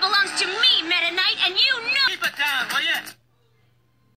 belongs to me, Meta Knight, and you know... Keep it down.